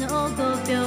no go